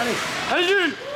Allez. Jules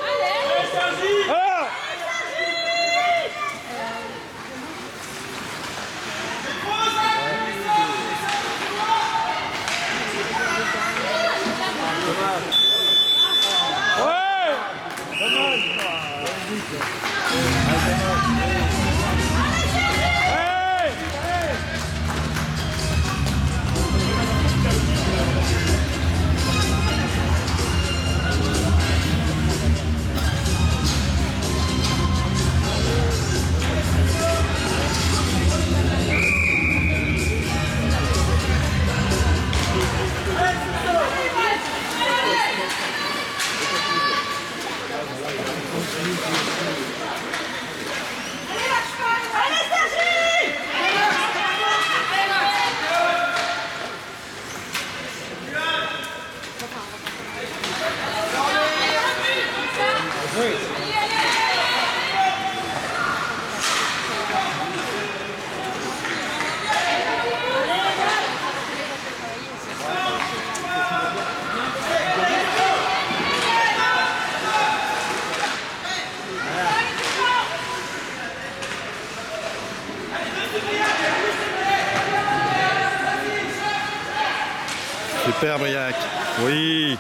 Oui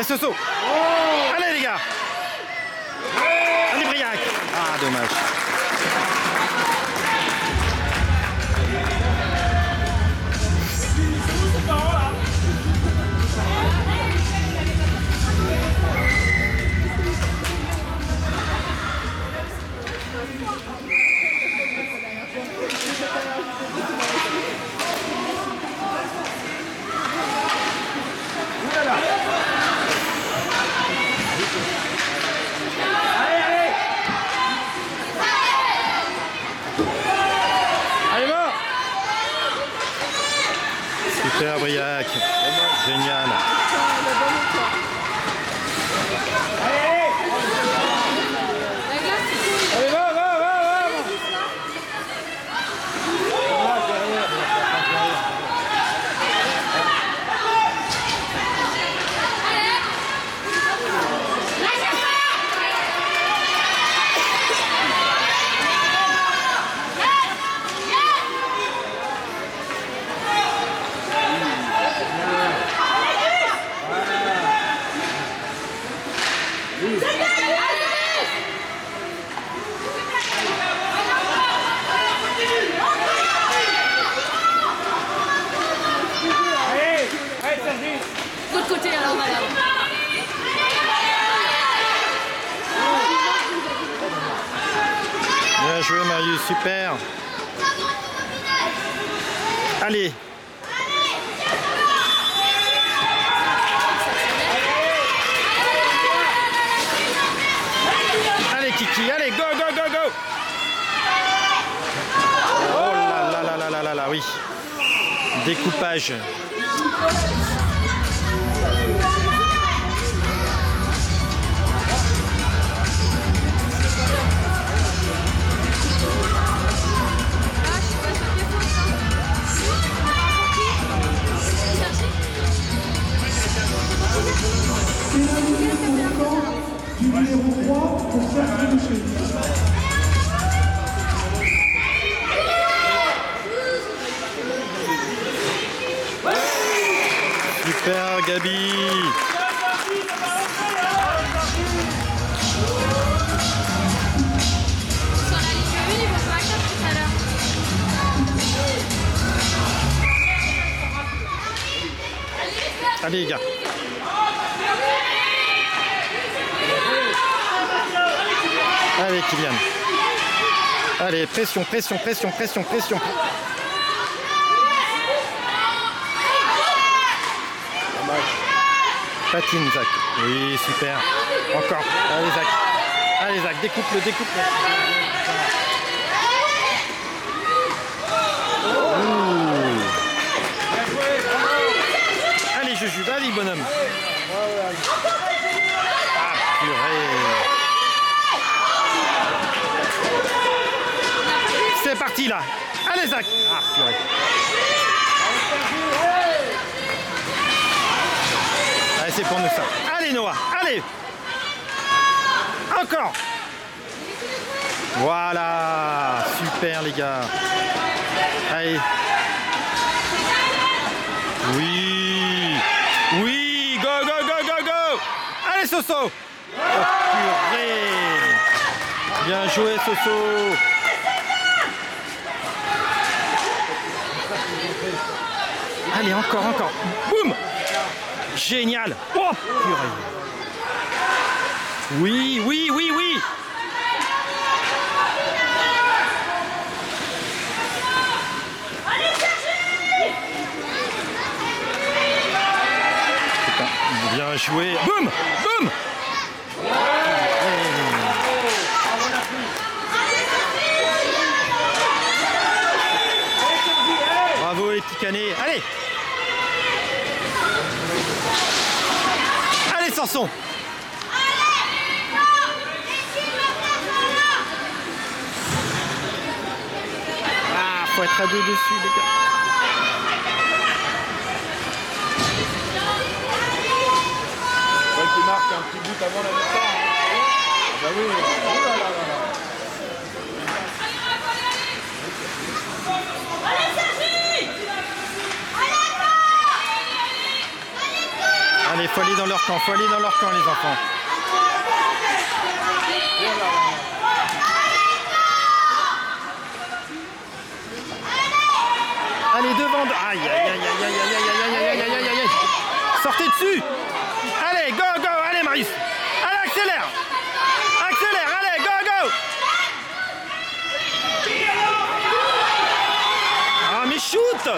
Allez, Soso. Allez, les gars. Allez, Briac. Ah, dommage. Super, Briac. Génial. Allez, va, va, va, va Allez, allez Sergi De l'autre côté alors madame. Bien joué, Marius. Super. Allez. Allez, Kiki. Allez, go, go, go, go. Oh là là là là là là là, oui. Découpage. Allez, les gars. Allez, Kylian. Allez, pression, pression, pression, pression, pression. Patine, Zach. Oui, super. Encore. Allez, Zach. Allez, Zach, découpe-le, découpe-le. Ouh. Allez, Juju, vas-y, bonhomme. Ah, purée. C'est parti, là. Allez, Zach. Ah, purée. Allez, pour nous, ça. Allez, Noah. Allez. Encore. Voilà. Super, les gars. Allez. Oui. Oui. Go, go, go, go, go. Allez, Soso. Oh, purée. Bien joué, Soso. Allez, encore, encore. Boum Génial. Oh, purée. Oui, oui, oui, oui. Bien joué. Boum Boum Bravo les petits canets. Allez Allez Sanson Deux dessus les gars. Qui marque un petit but avant la mi-temps. hein. Bah oui. Oh là là là là. Allez, faut aller dans leur camp, faut aller dans leur camp, les enfants. Allez, devant. de- Aïe, aïe, aïe, aïe, aïe, aïe, aïe, aïe, aïe, aïe, aïe, aïe, aïe, aïe. Sortez dessus. Allez, go, go, allez, Marius. Allez, accélère. Accélère, allez, go, go. Ah, mais shoot.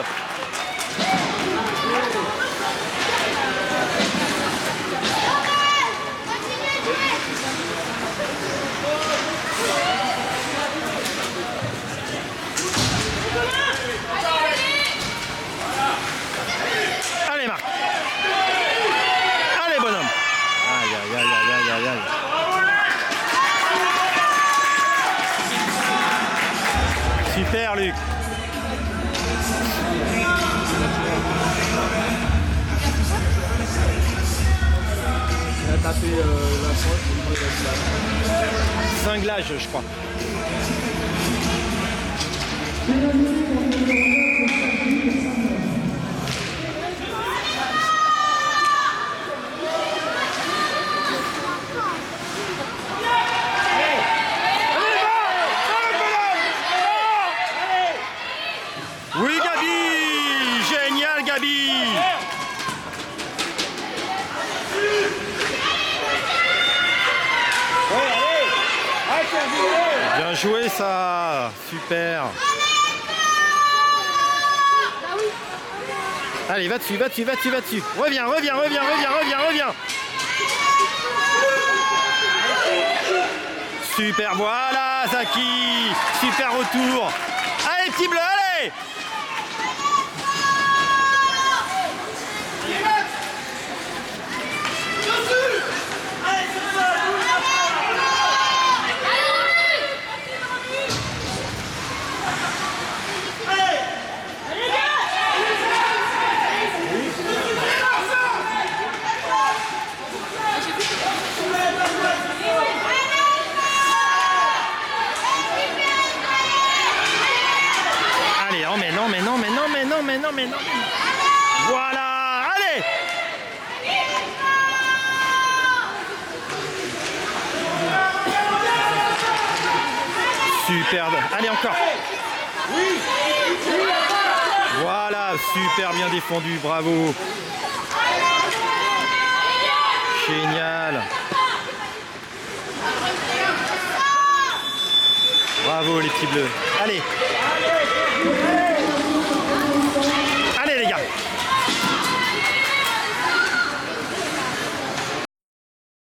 Allez, Marc. Allez, bonhomme. Aïe, aïe, aïe, aïe, aïe, aïe, aïe. Super, Luc. Il a tapé euh, la poche. Cinglage, je crois. Oui, Gabi Génial, Gabi. Bien joué, ça. Super. Allez, va dessus, va dessus, va dessus, va dessus Reviens, reviens, reviens, reviens, reviens, reviens. Super, voilà, Zaki. Super retour. Allez, petit bleu, Allez, oh mais non, mais non, mais non, mais non, mais non, mais non. mais non. Voilà, allez Superbe. Allez, encore. Voilà, super bien défendu, bravo. Génial. Bravo les petits bleus. Allez.